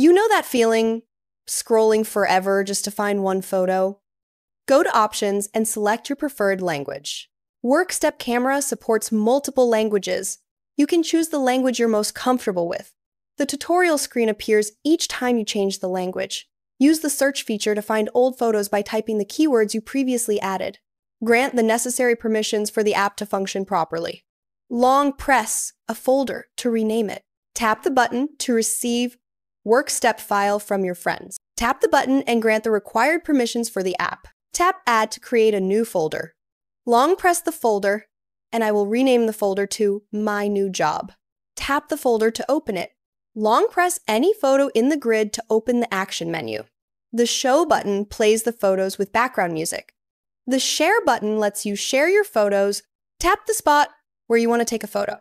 You know that feeling scrolling forever just to find one photo? Go to Options and select your preferred language. WorkStep Camera supports multiple languages. You can choose the language you're most comfortable with. The tutorial screen appears each time you change the language. Use the search feature to find old photos by typing the keywords you previously added. Grant the necessary permissions for the app to function properly. Long press a folder to rename it. Tap the button to receive WorkStep file from your friends. Tap the button and grant the required permissions for the app. Tap Add to create a new folder. Long press the folder, and I will rename the folder to My New Job. Tap the folder to open it. Long press any photo in the grid to open the action menu. The Show button plays the photos with background music. The Share button lets you share your photos. Tap the spot where you want to take a photo.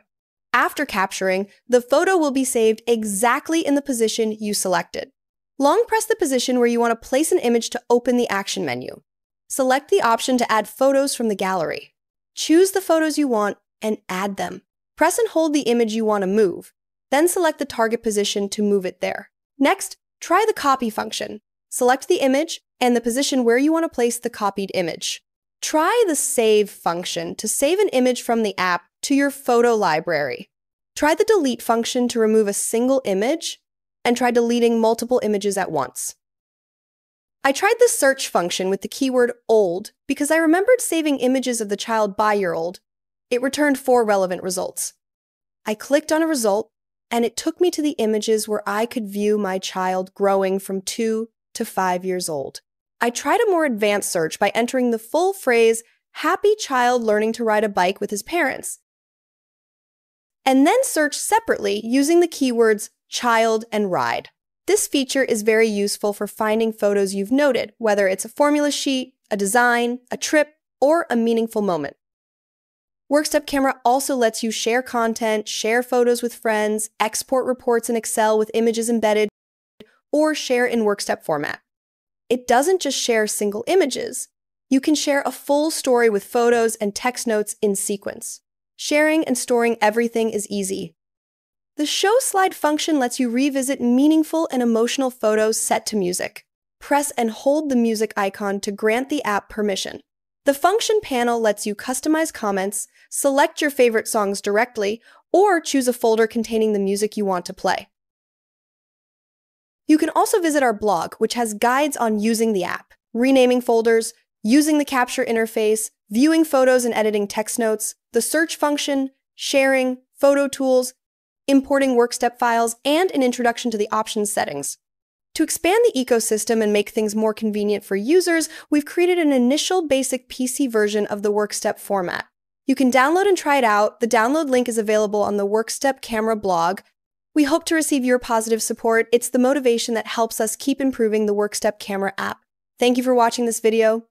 After capturing, the photo will be saved exactly in the position you selected. Long press the position where you want to place an image to open the action menu. Select the option to add photos from the gallery. Choose the photos you want and add them. Press and hold the image you want to move, then select the target position to move it there. Next, try the copy function. Select the image and the position where you want to place the copied image. Try the save function to save an image from the app to your photo library. Try the delete function to remove a single image, and try deleting multiple images at once. I tried the search function with the keyword old because I remembered saving images of the child by year old. It returned four relevant results. I clicked on a result, and it took me to the images where I could view my child growing from two to five years old. I tried a more advanced search by entering the full phrase, happy child learning to ride a bike with his parents, and then search separately using the keywords child and ride. This feature is very useful for finding photos you've noted, whether it's a formula sheet, a design, a trip, or a meaningful moment. WorkStep Camera also lets you share content, share photos with friends, export reports in Excel with images embedded, or share in WorkStep format. It doesn't just share single images. You can share a full story with photos and text notes in sequence. Sharing and storing everything is easy, the show slide function lets you revisit meaningful and emotional photos set to music. Press and hold the music icon to grant the app permission. The function panel lets you customize comments, select your favorite songs directly, or choose a folder containing the music you want to play. You can also visit our blog, which has guides on using the app, renaming folders, using the capture interface, viewing photos and editing text notes, the search function, sharing, photo tools, importing WorkStep files, and an introduction to the options settings. To expand the ecosystem and make things more convenient for users, we've created an initial basic PC version of the WorkStep format. You can download and try it out. The download link is available on the WorkStep camera blog. We hope to receive your positive support. It's the motivation that helps us keep improving the WorkStep camera app. Thank you for watching this video.